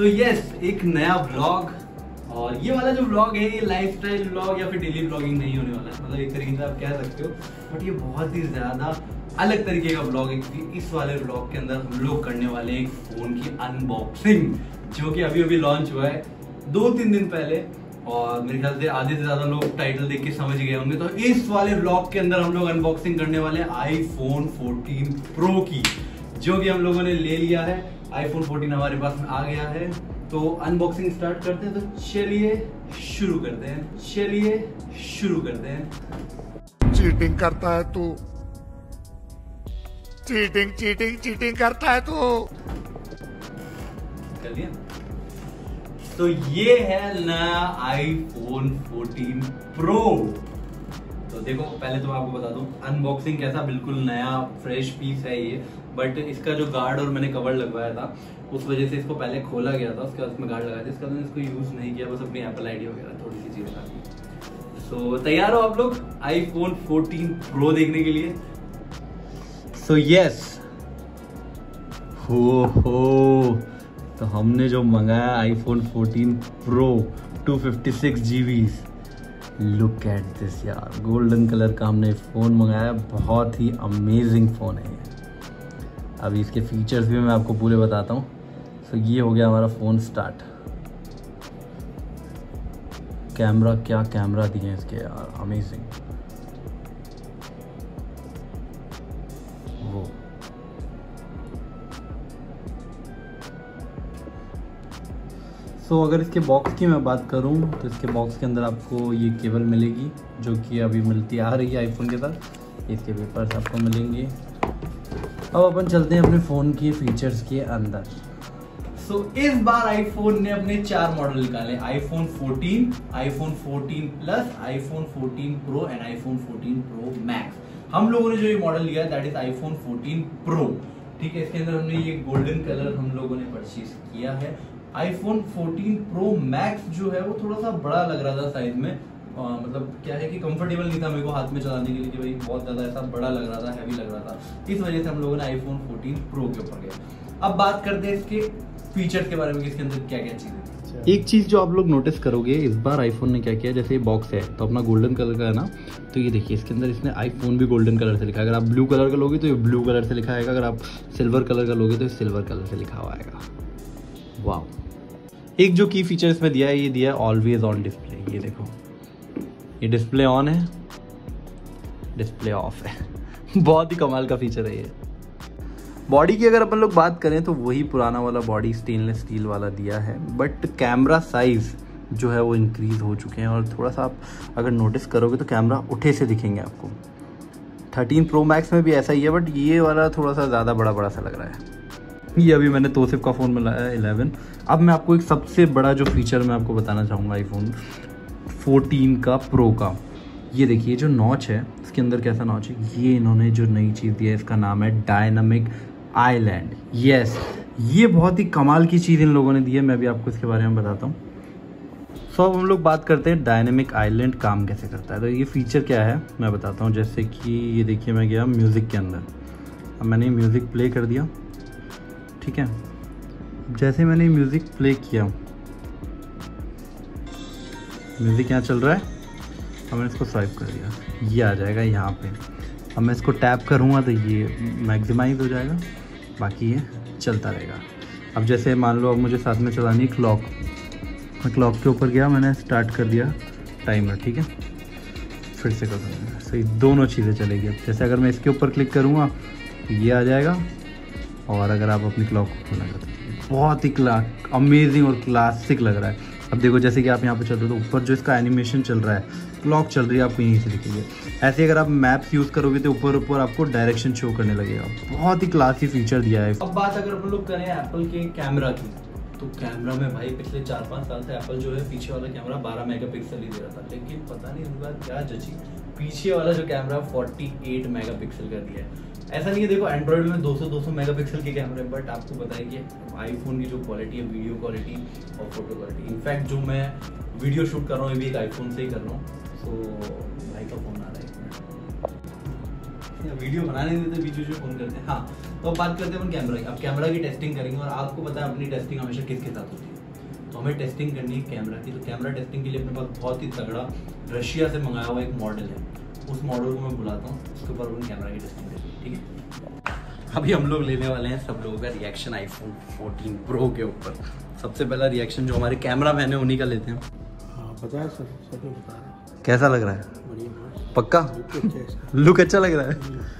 So yes एक नया blog और ये वाला जो ब्लॉग है, ये लाइफ स्टाइल ब्लॉग या फिर डेली ब्लॉगिंग नहीं होने वाला। मतलब एक तरीके से आप कह सकते हो। बट ये बहुत ही ज़्यादा अलग तरीके का ब्लॉग है, क्योंकि इस वाले ब्लॉग के अंदर हम लोग करने वाले हैं एक फ़ोन की अनबॉक्सिंग जो कि अभी अभी लॉन्च हुआ है दो तीन दिन पहले। और मेरे ख्याल से आधे से ज़्यादा लोग टाइटल देख के समझ गए होंगे। तो इस वाले ब्लॉग के अंदर हम लोग अनबॉक्सिंग करने वाले हैं आईफोन 14 प्रो की, जो कि हम लोगों ने ले लिया है। आईफोन 14 हमारे पास में आ गया है। तो अनबॉक्सिंग स्टार्ट करते हैं तो चलिए शुरू करते हैं। चलिए शुरू करते हैं। चीटिंग करता है तू। चीटिंग चीटिंग चीटिंग करता है तू। कर लिया तो ये है नया आईफोन 14 प्रो तो देखो, पहले तो मैं आपको बता दूँ अनबॉक्सिंग कैसा, बिल्कुल नया फ्रेश पीस है ये बट इसका जो गार्ड और मैंने कवर लगवाया था, उस वजह से इसको पहले खोला गया था, उसके बाद इसमें गार्ड लगाया था, इसका मैंने इसको यूज़ नहीं किया, बस अपनी एप्पल आईडी वगैरह थोड़ी सी चीज़ें काफ़ी सो तैयार हो आप लोग आईफोन 14 प्रो देखने के लिए? सो यस हो हो तो हमने जो मंगाया iPhone 14 pro 256 fifty look at this यार। गोल्डन कलर का हमने फ़ोन मंगाया। बहुत ही अमेजिंग फ़ोन है ये। अभी इसके फीचर्स भी मैं आपको पूरे बताता हूँ। सो so, ये हो गया हमारा फ़ोन स्टार्ट कैमरा क्या कैमरा दिए इसके यार। अमेजिंग सो so, अगर इसके बॉक्स की मैं बात करूँ तो इसके बॉक्स के अंदर आपको ये केबल मिलेगी जो कि अभी मिलती आ रही है आईफोन के साथ। इसके पेपर्स आपको मिलेंगे। अब अपन चलते हैं अपने फ़ोन के फीचर्स के अंदर। सो so, इस बार आईफोन ने अपने चार मॉडल निकाले। IPhone 14, iPhone 14 plus, iPhone 14 pro and iPhone 14 pro max हम लोगों ने जो ये मॉडल लिया दैट इज़ आईफोन 14 प्रो ठीक है इसके अंदर हमने ये गोल्डन कलर हम लोगों ने परचेज किया है। आईफोन 14 प्रो मैक्स जो है वो थोड़ा सा बड़ा लग रहा था साइज़ में। आ, मतलब क्या है कि कंफर्टेबल नहीं था मेरे को हाथ में चलाने के लिए कि भाई बहुत ज़्यादा ऐसा बड़ा लग रहा था हैवी लग रहा था। इस वजह से हम लोगों ने आईफोन 14 प्रो के ऊपर गया। अब बात करते हैं इसके फीचर्स के बारे में इसके अंदर क्या क्या चीज़ें एक चीज़ जो आप लोग नोटिस करोगे इस बार आईफोन ने क्या किया जैसे ये बॉक्स है तो अपना गोल्डन कलर का है ना तो ये देखिए इसके अंदर इसने आईफोन भी गोल्डन कलर से लिखा है। अगर आप ब्लू कलर का लोगे तो ये ब्लू कलर से लिखा आएगा अगर आप सिल्वर कलर का लोगे तो ये सिल्वर कलर से लिखा हुआ आएगा। वाह एक जो की फीचर इसमें दिया है, ये दिया है ऑलवेज ऑन डिस्प्ले ये देखो। ये डिस्प्ले ऑन है। डिस्प्ले ऑफ़ है। बहुत ही कमाल का फीचर है ये। बॉडी की अगर अपन लोग बात करें तो वही पुराना वाला बॉडी स्टेनलेस स्टील वाला दिया है। बट कैमरा साइज़ जो है, वो इंक्रीज हो चुके हैं। और थोड़ा सा आप अगर नोटिस करोगे तो कैमरा उठे से दिखेंगे आपको। 13 प्रो मैक्स में भी ऐसा ही है बट ये वाला थोड़ा सा ज़्यादा बड़ा बड़ा सा लग रहा है। ये अभी मैंने तोसिफ का फ़ोन मिलाया है इलेवन अब मैं आपको एक सबसे बड़ा जो फीचर मैं आपको बताना चाहूँगा आईफोन 14 का प्रो का। ये देखिए, जो नॉच है, इसके अंदर कैसा नॉच है? ये इन्होंने जो नई चीज़ दिया है, इसका नाम है डायनामिक आइलैंड यस ये बहुत ही कमाल की चीज़ इन लोगों ने दी है, मैं भी आपको इसके बारे में बताता हूँ। सो अब हम लोग बात करते हैं डायनेमिक आइलैंड काम कैसे करता है। तो ये फीचर क्या है, मैं बताता हूँ। जैसे कि ये देखिए, मैं गया म्यूज़िक के अंदर। अब मैंने म्यूज़िक प्ले कर दिया। ठीक है? जैसे मैंने म्यूज़िक प्ले किया म्यूज़िक यहाँ चल रहा है। अब मैंने इसको स्वाइप कर दिया ये आ जाएगा यहाँ पे। अब मैं इसको टैप करूँगा तो ये मैक्सिमाइज हो जाएगा। बाकी ये चलता रहेगा। अब जैसे मान लो, अब मुझे साथ में चलानी है क्लॉक मैं क्लॉक के ऊपर गया, मैंने स्टार्ट कर दिया टाइमर ठीक है? फिर से कर दूँगा। सही दोनों चीज़ें चलेगी। अब जैसे अगर मैं इसके ऊपर क्लिक करूँगा, ये आ जाएगा। और अगर आप अपनी क्लॉक को खोला तो बहुत ही क्ला अमेजिंग और क्लासिक लग रहा है। अब देखो, जैसे कि आप यहाँ पे चल रहे हो तो ऊपर जो इसका एनिमेशन चल रहा है क्लॉक चल रही है आपको यहीं से दिखेगी। ऐसे अगर आप मैप्स यूज़ करोगे तो ऊपर ऊपर आपको डायरेक्शन शो करने लगेगा। बहुत ही क्लासी फीचर दिया है। अब बात अगर हम लोग करें एप्पल के कैमरा की तो कैमरा में भाई पिछले चार पाँच साल से एप्पल जो है पीछे वाला कैमरा बारह मेगापिक्सल ही दे रहा था। लेकिन पता नहीं इस बार क्या जची, पीछे वाला जो कैमरा 48 मेगापिक्सल कर दिया है। ऐसा नहीं है, देखो एंड्रॉइड में 200 200 मेगापिक्सल के कैमरे बट आपको बताया कि आईफोन की जो क्वालिटी है वीडियो क्वालिटी और फ़ोटो क्वालिटी इनफैक्ट जो मैं वीडियो शूट कर रहा हूँ, ये भी एक आईफोन से ही कर रहा हूँ. सो भाई का फ़ोन आ रहा है वीडियो बनाने देते बीच बीच में फ़ोन करते हैं. हाँ तो अब बात करते हैं अपन कैमरा की. अब कैमरा की टेस्टिंग करेंगे और आपको पता है अपनी टेस्टिंग हमेशा किसके साथ होती है. तो हमें टेस्टिंग करनी है कैमरा की. तो कैमरा टेस्टिंग के लिए अपने पास बहुत ही तगड़ा रशिया से मंगाया हुआ एक मॉडल है. उस मॉडल को मैं बुलाता हूँ, उसके ऊपर अपन कैमरा की टेस्टिंग करेंगे. ठीक है? अभी हम लोग लेने वाले हैं सब लोगों का रिएक्शन आईफोन 14 प्रो के ऊपर। सबसे पहला रिएक्शन जो हमारे कैमरा मैन है उन्हीं का लेते हैं। हाँ पता है सर सर बता रहा हूँ। कैसा लग रहा है? बढ़िया पक्का? है। लुक अच्छा लग रहा है?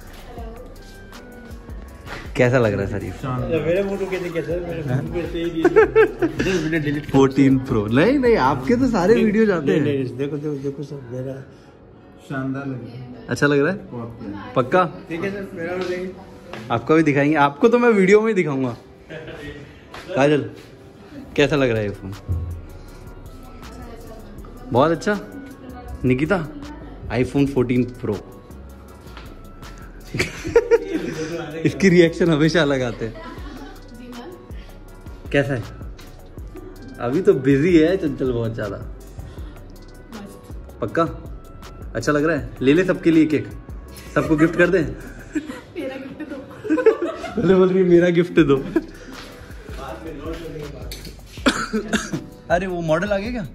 कैसा लग रहा है सर ये? मेरे फ़ोटो कैसे कैसे? मेरे फ़ोन पे से ही मैंने डिलीट 14 प्रो नहीं नहीं आपके तो सारे वीडियो जाते हैं। देखो देखो देखो सर मेरा शानदार लग अच्छा लग रहा है? पक्का? ठीक है सर मेरा देंगे। आपका भी दिखाएँगे। आपको तो मैं वीडियो में दिखाऊँगा। काजल कैसा लग रहा है ये फ़ोन बहुत अच्छा? निकिता आईफोन 14 प्रो इसकी रिएक्शन हमेशा अलग आते हैं। कैसा है? अभी तो बिज़ी है चंचल बहुत ज़्यादा। पक्का? अच्छा लग रहा है? ले ले सबके लिए केक। सबको गिफ्ट कर दें? पहले बोल रही मेरा गिफ्ट दो। अरे वो मॉडल आ गया क्या?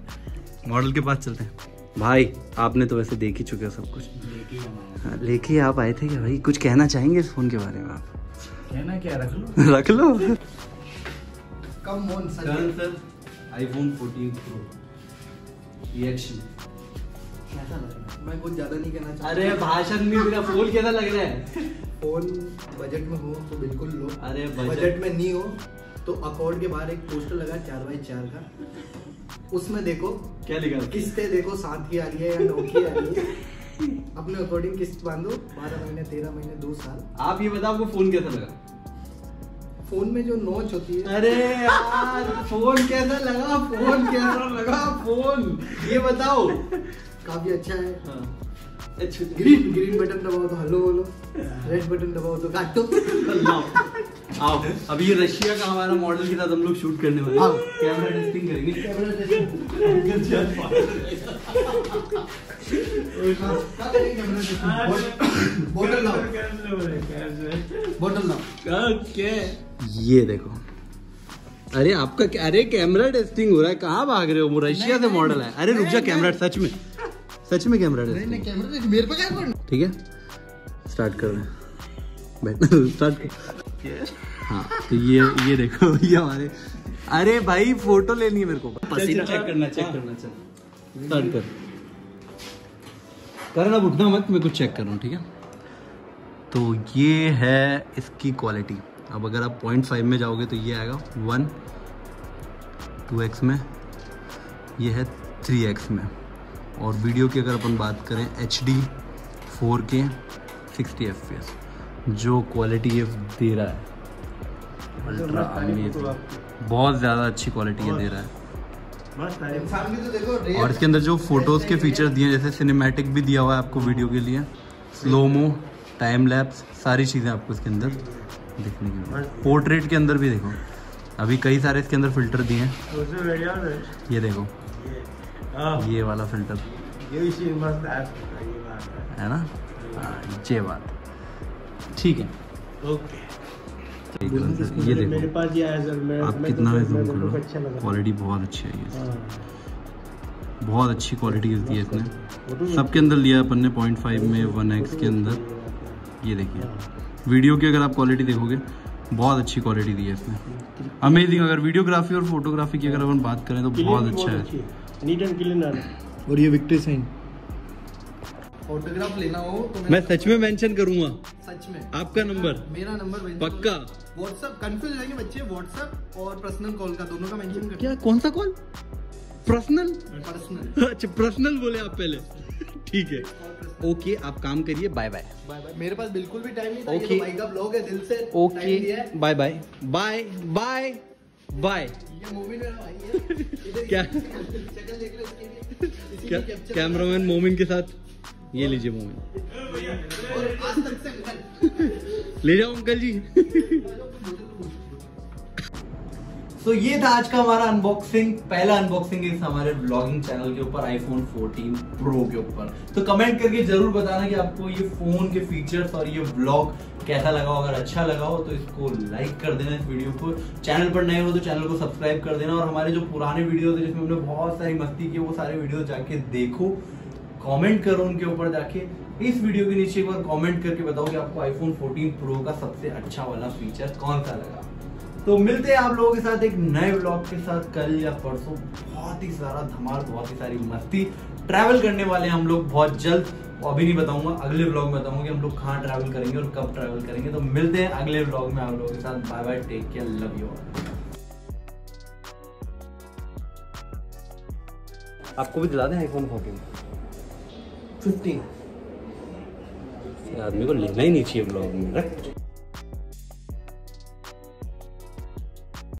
मॉडल के पास चलते हैं। भाई आपने तो वैसे देख ही चुके हो सब कुछ। हाँ, लेके आप आए थे क्या भाई? कुछ कहना चाहेंगे इस फ़ोन के बारे में आप? कहना क्या रख लो। रख लो। Come on sir. IPhone 14 pro reaction कैसा लग रहा है? मैं कुछ ज़्यादा नहीं कहना चाहता। अरे भाषण नहीं मेरा फ़ोन कैसा लग रहा है? फ़ोन बजट में हो तो बिल्कुल लो। अरे बजट में नहीं हो तो अकॉर्ड के बाहर एक पोस्टर लगा चार बाई चार का। उसमें देखो क्या लिखा? है? किस्तें देखो सात की आ रही है या नौ की आ रही है। अपने अकॉर्डिंग किस्त बांधो बारह महीने तेरह महीने दो साल। आप ये बताओ आपको फ़ोन कैसा लगा? फ़ोन में जो नोच होती है। अरे यार फ़ोन कैसा लगा? फ़ोन कैसा लगा? फ़ोन ये बताओ। काफ़ी अच्छा है। हाँ। अच्छा ग्रीन ग्रीन बटन दबाओ तो हेलो बोलो। रेड बटन दबाओ तो काटो। आओ आओ अभी ये रशिया का हमारा मॉडल के साथ हम लोग शूट करने वाले हैं। कैमरा टेस्टिंग करेंगे। बोतल लाओ। बोतल लाओ। ओके ये देखो। अरे आपका अरे कैमरा टेस्टिंग हो रहा है। कहाँ भाग रहे हो? वो रशिया से मॉडल है। अरे रुक जा कैमरा सच में। सच में कैमरा नहीं नहीं कैमरा मेरे पे क्या करना ठीक है? स्टार्ट कर रहे हैं। बैठना स्टार्ट कर। हाँ तो ये ये देखो ये हमारे। अरे भाई फ़ोटो लेनी है मेरे को। पसीना चेक करना चेक करना चल स्टार्ट कर। करना उठना मत मैं कुछ चेक कर रहा हूँ ठीक है? तो ये है इसकी क्वालिटी अब अगर आप पॉइंट फाइव में जाओगे तो ये आएगा वन टू एक्स में। ये है थ्री एक्स में। और वीडियो की अगर अपन बात करें H D four K sixty F P S जो क्वालिटी ये दे रहा है। अल्ट्रा अमेजिंग बहुत ज़्यादा अच्छी क्वालिटी ये दे रहा है। तो और इसके अंदर जो फ़ोटोज़ के फीचर्स दिए हैं जैसे सिनेमैटिक भी दिया हुआ है आपको वीडियो के लिए। स्लोमो टाइम लैप्स सारी चीज़ें आपको इसके अंदर देखने की मिलेंगी। पोर्ट्रेट के अंदर भी देखो। अभी कई सारे इसके अंदर फ़िल्टर दिए हैं। ये देखो। ये वाला फ़िल्टर ये भी चीज़ मस्त है। है है ना? हाँ ये बात। ठीक है। ओके ये मेरे पास ये आया सर। मैं आप कितना तो- भी जूम कर लो। क्वालिटी बहुत अच्छी है ये। हाँ। बहुत अच्छी क्वालिटी दी है इसने। सबके अंदर लिया है अपन ने पॉइंट फाइव में वन एक्स के अंदर। ये देखिए। वीडियो की अगर आप क्वालिटी देखोगे बहुत अच्छी क्वालिटी दी है इसने। अमेजिंग अगर वीडियोग्राफी और फोटोग्राफी की अगर अपन बात करें तो बहुत अच्छा है। नीट एंड क्लीन आ और ये विक्ट्री साइन। फोटोग्राफ लेना हो तो मैं सच में मेंशन करूँगा। सच में। आपका नंबर मेरा नंबर पक्का? व्हाट्सएप कंफ्यूज हो जाएँगे बच्चे व्हाट्सएप और पर्सनल कॉल का दोनों का मेंशन करके क्या कौन सा कॉल पर्सनल पर्सनल अच्छा पर्सनल बोले आप पहले। ठीक है। ओके आप काम करिए बाय बाय बाय बाय मेरे पास बिल्कुल भी टाइम नहीं था ये तो भाई का ब्लॉग है दिल से ओके है। Bye bye bye bye bye क्या? कैमरामैन मोमिन के साथ? ये लीजिए मोमिन ले जाओ अंकल जी। तो ये था आज का हमारा अनबॉक्सिंग पहला अनबॉक्सिंग इस हमारे ब्लॉगिंग चैनल के ऊपर आईफोन 14 प्रो के ऊपर। तो कमेंट करके ज़रूर बताना कि आपको ये फ़ोन के फीचर्स और ये ब्लॉग कैसा लगा हो, अगर अच्छा लगा हो तो इसको लाइक कर देना इस वीडियो को। चैनल पर नए हो तो चैनल को सब्सक्राइब कर देना। और हमारे जो पुराने वीडियो थे जिसमें हमने बहुत सारी मस्ती की, वो सारे वीडियो जाके देखो। कमेंट करो उनके ऊपर जाके। इस वीडियो के नीचे एक बार कमेंट करके बताओ कि आपको आईफोन 14 प्रो का सबसे अच्छा वाला फीचर कौन सा लगा। तो मिलते हैं आप लोगों के साथ एक नए ब्लॉग के साथ। कल या परसों बहुत ही सारा धमाल बहुत ही सारी मस्ती ट्रैवल करने वाले हैं हम लोग बहुत जल्द। अभी नहीं बताऊँगा अगले ब्लॉग में बताऊँगा कि हम लोग कहाँ ट्रैवल करेंगे और कब ट्रैवल करेंगे। तो मिलते हैं अगले व्लॉग में आप लोगों के साथ। Bye bye take care love you आपको भी दिला दें आईफोन 14 फिफ्टीन आदमी को लेना ही नहीं चाहिए ब्लॉग में